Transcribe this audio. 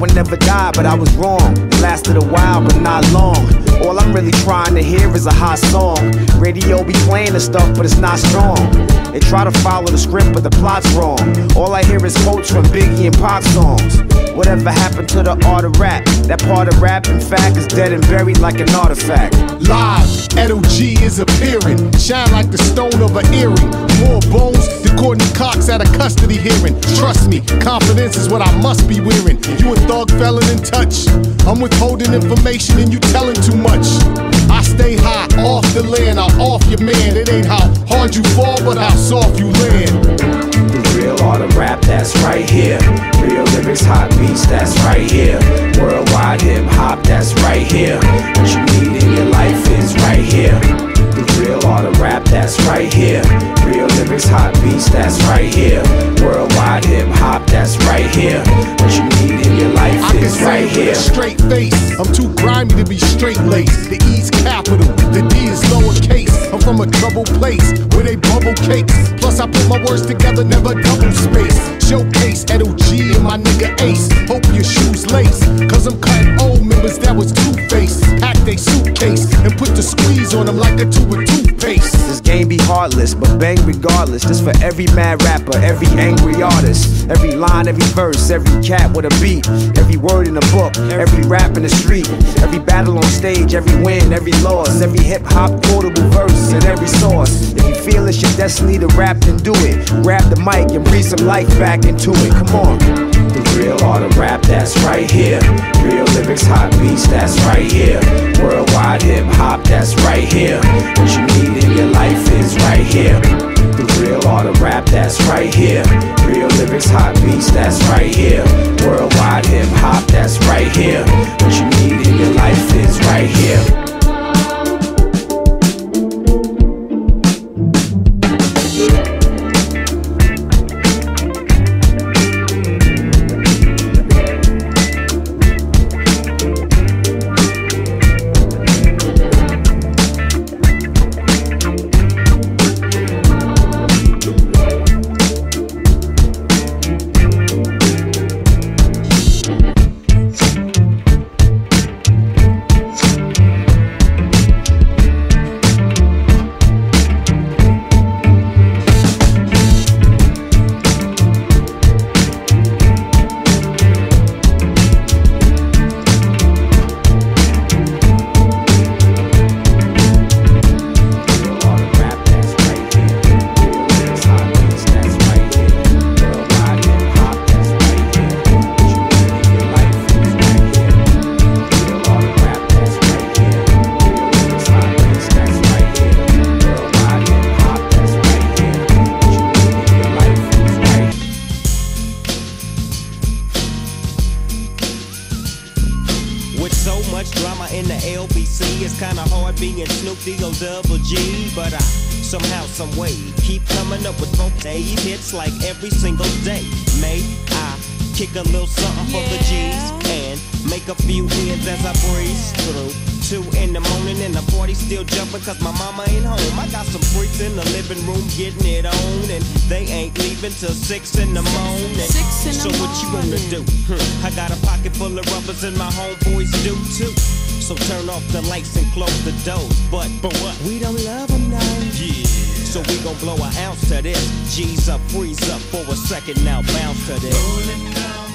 Would never die, but I was wrong. Lasted a while, but not long. All I'm really trying to hear is a hot song. Radio be playing the stuff, but it's not strong. They try to follow the script, but the plot's wrong. All I hear is quotes from Biggie and Pac songs. Whatever happened to the art of rap? That part of rap, in fact, is dead and buried like an artifact. Live, Ed O.G. is appearing. Shine like the stone of an earring. More bones Courteney Cox at a custody hearing. Trust me, confidence is what I must be wearing. You a thug felon in touch. I'm withholding information and you telling too much. I stay high off the land, I'm off your man. It ain't how hard you fall, but how soft you land. The real art of rap, that's right here. Real lyrics, hot beats, that's right here. Worldwide hip hop, that's right here. What you need in your life is right here. The real art of rap, that's right here. Lyrics, hot beats, that's right here. Worldwide hip hop, that's right here. What you need in your life I is right here. straight face. I'm too grimy to be straight laced. The E's capital, the D is lowercase. I'm from a troubled place where they bubble cakes. Plus, I put my words together, never double space. Showcase LG and my nigga Ace. Hope your shoes lace. Cause I'm cutting old members that was two faced. Pack they suitcase and put the squeeze on them like a tube of toothpaste. This game be heartless, but bang regardless. This for every mad rapper, every angry artist. Every line, every verse, every cat with a beat. Every word in the book, every rap in the street. Every battle on stage, every win, every loss. Every hip hop quotable verse and every source. If you feel it's your destiny to rap, then do it. Grab the mic and breathe some life back into it. Come on. The real art of rap, that's right here. Real lyrics, hot beats, that's right here. Worldwide hip hop, that's right here. What you need in your life is right here. The real art of rap, that's right here. Real lyrics, hot beats, that's right here. Worldwide hip hop, that's right here. What you need in your life is right here. With so much drama in the LBC, it's kinda hard being Snoop D-O double G. But I somehow, some way, keep coming up with Dave hits like every single day. May I kick a little something for the G's and make a few ends as I breeze through. Two in the morning and the party still jumping cause my mama ain't home. I got some freaks in the living room getting it on and they ain't leaving till six in the morning. Six in the so what you wanna do? Hmm, I got a pocket full of rubbers and my homeboys do too. So turn off the lights and close the doors. But but what? We don't love them now. Yeah. So we gon' blow an ounce to this. G's up, freeze up for a second now, bounce to this.